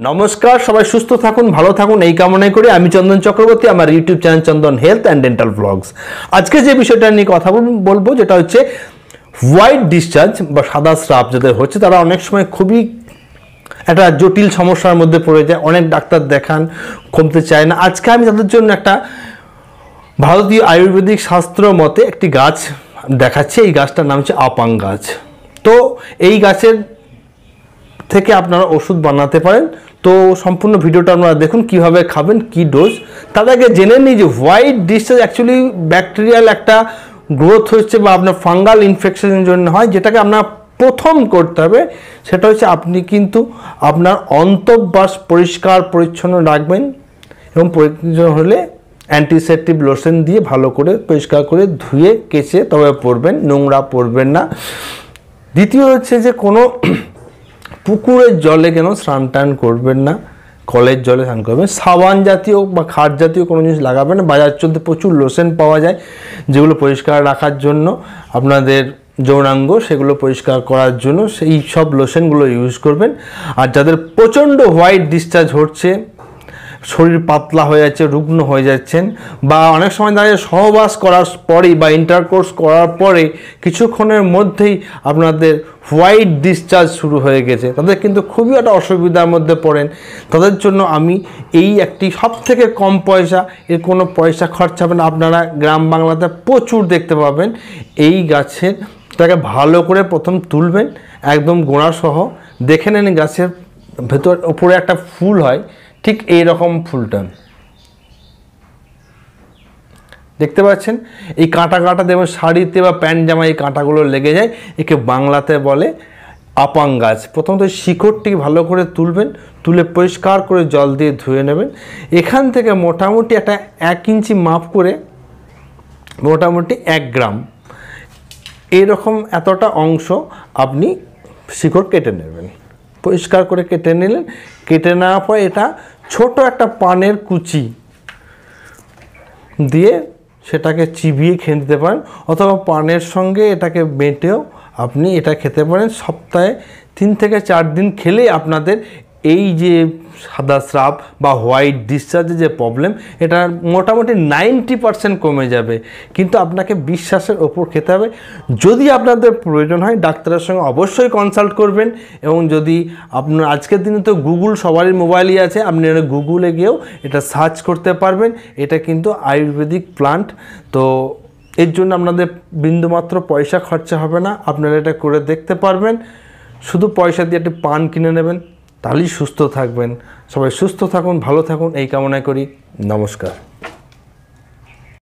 নমস্কার, সবাই সুস্থ থাকুন, ভালো থাকুন, এই কামনাই করি। আমি চন্দন চক্রবর্তী, আমার YouTube channel Chandan health and dental blogs আজকে যে বিষয়টা নিয়ে কথা বল- বলব, যেটা হচ্ছে হোয়াইট ডিসচার্জ বা সাদা স্রাব যাদের হচ্ছে, তারা অনেক সময় খুবই একটা জটিল সমস্যার মধ্যে পড়ে যায়। অনেক ডাক্তার দেখান, কমতে চায় না। আজকে আমি তাদের জন্য একটা ভারতীয় আয়ুর্বেদিক শাস্ত্র মতে একটি গাছ দেখাচ্ছে। এই গাছটার নাম হচ্ছে আপাং গাছ। তো এই গাছের থেকে আপনারা ওষুধ বানাতে পারেন। তো সম্পূর্ণ ভিডিওটা আপনারা দেখুন, কীভাবে খাবেন, কি ডোজ তার আগে জেনে নিই যে হোয়াইট ডিসচার্জ অ্যাকচুয়ালি ব্যাকটেরিয়াল একটা গ্রোথ হচ্ছে বা আপনার ফাঙ্গাল ইনফেকশনের জন্য হয়, যেটাকে আপনার প্রথম করতে হবে। সেটা হচ্ছে আপনি কিন্তু আপনার অন্তঃবাস পরিষ্কার, পরিচ্ছন্ন রাখবেন এবং প্রয়োজন হলে অ্যান্টিসেপটিভ লোশন দিয়ে ভালো করে পরিষ্কার করে ধুয়ে, কেচে তবে পরবেন, নোংরা পরবেন না। দ্বিতীয় হচ্ছে যে কোনো পুকুরের জলে কেন স্নান টান করবেন না? কলের জলে স্নান করবেন। সাবান জাতীয় বা খাট জাতীয় কোনো জিনিস লাগাবেন না। বাজার চলতে প্রচুর লোশন পাওয়া যায়, যেগুলো পরিষ্কার রাখার জন্য। আপনাদের যৌনাঙ্গ সেগুলো পরিষ্কার করার জন্য। সেই সব লোশনগুলো ইউজ করবেন। আর যাদের প্রচণ্ড হোয়াইট ডিসচার্জ হচ্ছে শরীর পাতলা হয়ে যাচ্ছে, রুগ্ন হয়ে যাচ্ছেন বা অনেক সময় দাঁড়িয়ে সহবাস করার পরেই বা ইন্টারকোর্স করার পরে কিছুক্ষণের মধ্যেই আপনাদের হোয়াইট ডিসচার্জ শুরু হয়ে গেছে। তাদের কিন্তু খুবই একটা অসুবিধার মধ্যে পড়েন। তাদের জন্য আমি এই একটি সব থেকে কম পয়সা, এর কোনো পয়সা খরচা হবে না। আপনারা গ্রাম বাংলাতে প্রচুর দেখতে পাবেন। এই গাছের তাকে ভালো করে প্রথম তুলবেন, একদম গোড়াসহ দেখে নেন গাছের ভেতর, উপরে একটা ফুল হয়। ঠিক এই রকম ফুলটা। দেখতে পাচ্ছেন? এই কাঁটা কাঁটা দেবেন শাড়িতে বা প্যান্ট জামায় এই কাঁটাগুলো লেগে যায়। একে বাংলাতে বলে আপাং গাছ। প্রথমত শিকড়টি ভালো করে তুলবেন, তুলে পরিষ্কার করে জল দিয়ে ধুয়ে নেবেন। এখান থেকে মোটামুটি একটা এক ইঞ্চি মাপ করে মোটামুটি এক গ্রাম। এরকম এতটা অংশ আপনি শিকড় কেটে নেবেন। পরিষ্কার করে কেটে নিলেন। কেটে নেওয়ার পর এটা ছোট একটা পানের কুচি দিয়ে সেটাকে চিবিয়ে খেয়ে নিতে পারেন, অথবা পানের সঙ্গে এটাকে বেটেও আপনি এটা খেতে পারেন। সপ্তাহে তিন থেকে চার দিন খেলে আপনাদের এই যে সাদা স্রাব বা হোয়াইট ডিসচার্জের যে প্রবলেম এটা মোটামুটি নাইনটি পার্সেন্ট কমে যাবে। কিন্তু আপনাকে বিশ্বাসের ওপর খেতে হবে। যদি আপনাদের প্রয়োজন হয়, ডাক্তারের সঙ্গে অবশ্যই কনসাল্ট করবেন। এবং যদি আপনার আজকের দিনে তো গুগল সবারই মোবাইলই আছে, আপনি গুগলে গিয়েও এটা সার্চ করতে পারবেন। এটা কিন্তু আয়ুর্বেদিক প্লান্ট তো এর জন্য আপনাদের বিন্দুমাত্র পয়সা খরচা হবে না। আপনারা এটা করে দেখতে পারবেন। শুধু পয়সা দিয়ে একটি পান কিনে নেবেন। তাহলেই সুস্থ থাকবেন। সবাই সুস্থ থাকুন ভালো থাকুন এই কামনায় করি। নমস্কার।